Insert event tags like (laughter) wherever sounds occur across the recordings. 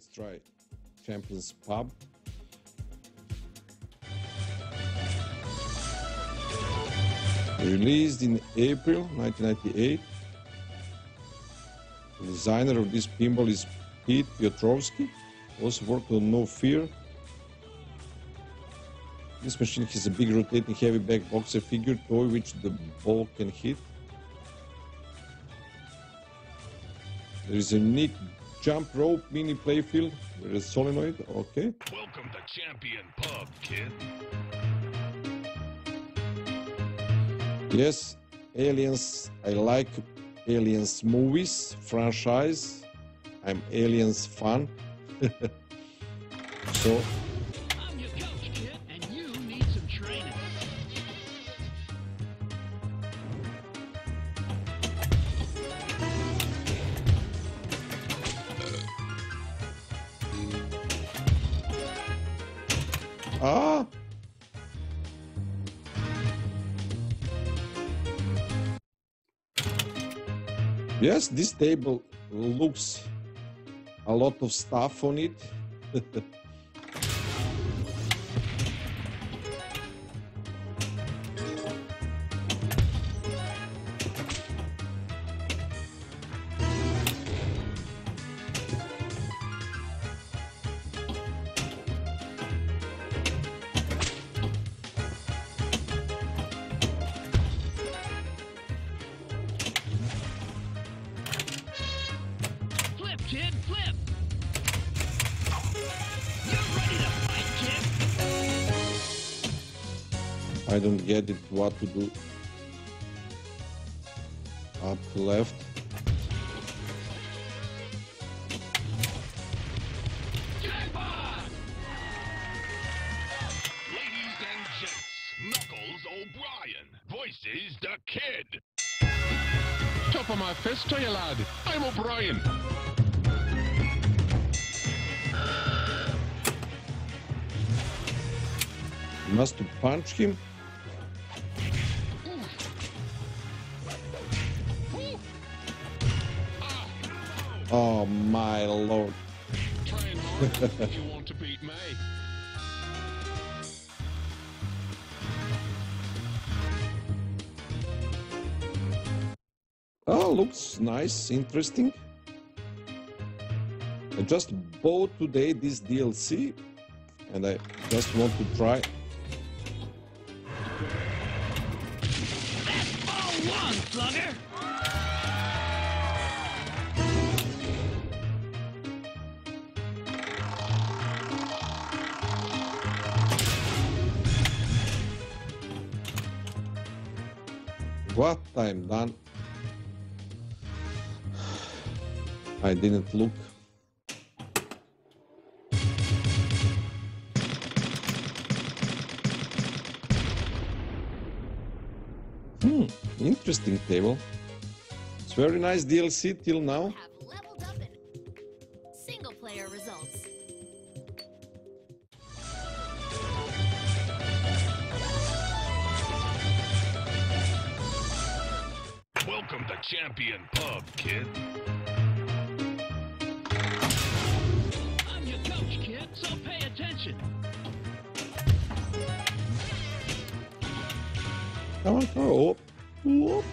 Let's try Champions Pub. Released in April 1998. The designer of this pinball is Pete Piotrowski. Also worked on No Fear. This machine has a big rotating heavy back boxer figure toy which the ball can hit. There is a unique jump rope mini playfield with a solenoid. Okay. Welcome to Champion Pub, kid. Yes, Aliens. I like Aliens movies, franchise. I'm Aliens fan. (laughs) so, yes, this table looks a lot of stuff on it. (laughs) I don't get it what to do. Up left. Ladies and gents, Knuckles O'Brien. Voices the kid. Top of my fist to you, lad. I'm O'Brien. Must punch him. Oh my lord. Trying if you want to beat me. Oh, looks nice, interesting. I just bought today this DLC and I just want to try. That's ball one, slugger. What I'm done. I didn't look. Hmm, interesting table. It's very nice DLC till now. single player results. Welcome to Champion Pub, kid. I'm your coach, kid, so pay attention. Oh, oh. Flip,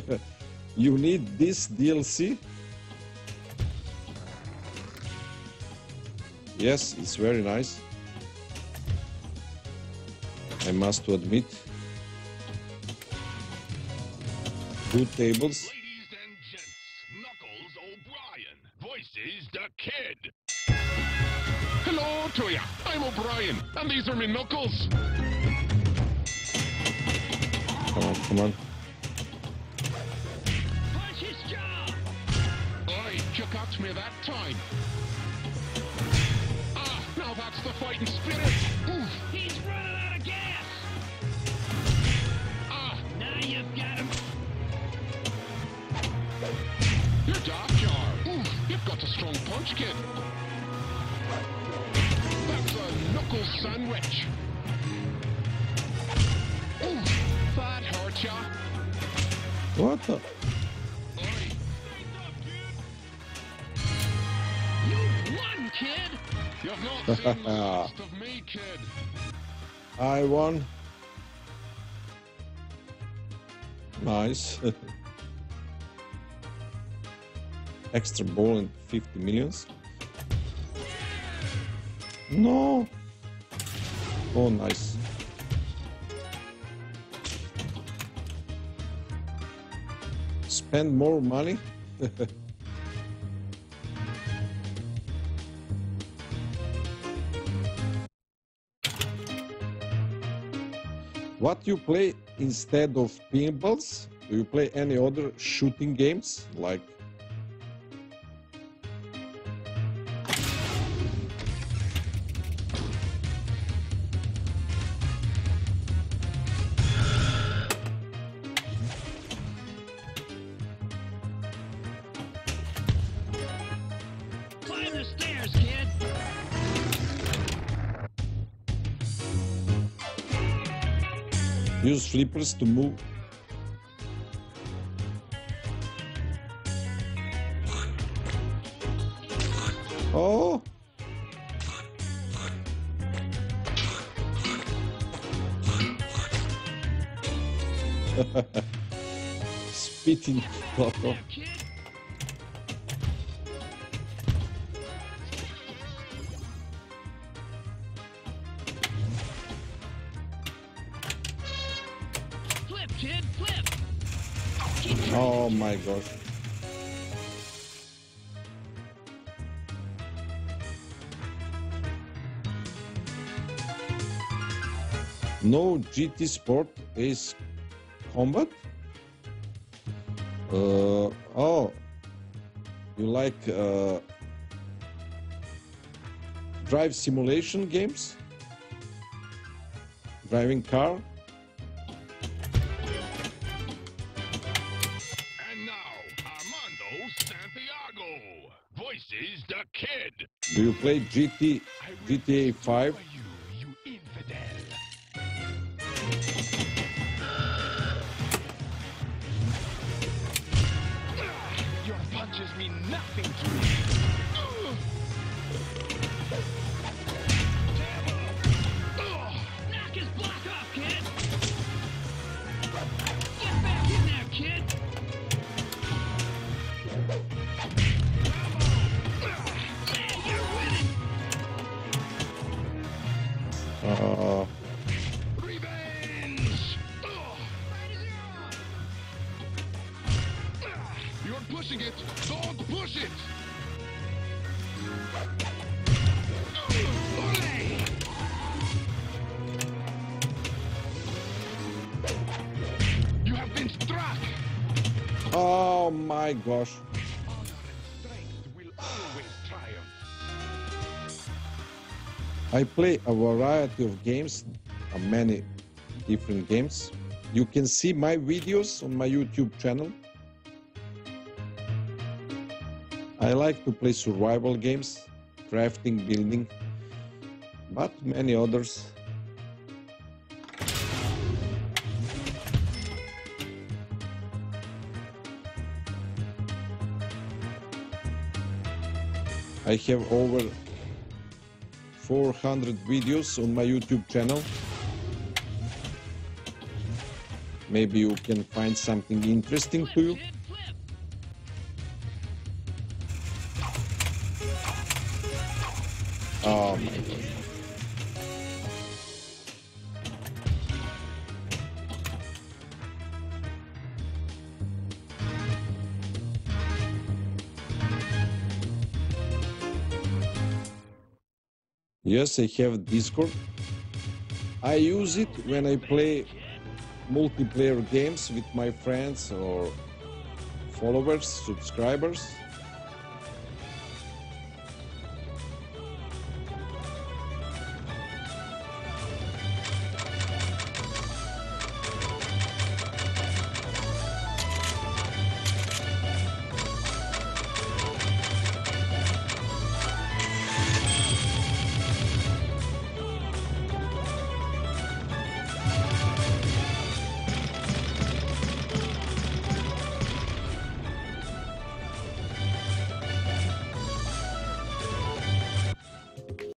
(laughs) you need this DLC? Yes, it's very nice. I must admit. Good tables. Ladies and gents, Knuckles O'Brien. Voices the kid. Hello to ya. I'm O'Brien, and these are my knuckles. Come on, come on. His jaw! Oi, you got me that time. Ah, now that's the fighting spirit. Oof. He's running out of gas. Ah, now you've got him. Your dark jar. Oof, you've got a strong punch, kid. That's a knuckle sandwich. Oof, that hurt ya. What the? Me. I won. Nice. (laughs) Extra ball and 50 millions. No. Oh, nice. Spend more money. (laughs) What you play instead of pinballs? Do you play any other shooting games like use flippers to move? Oh, (laughs) spitting Toto. My gosh. No GT Sport Ace Combat? Uh, oh, you like uh, drive simulation games? Driving car? Voices the kid. Do you play GT GTA 5? Oh my gosh. I play a variety of games, uh, many different games. You can see my videos on my YouTube channel. I like to play survival games, crafting, building, but many others. I have over 400 videos on my YouTube channel. Maybe you can find something interesting to you. Oh my Yes, I have Discord. I use it when I play multiplayer games with my friends or followers, subscribers.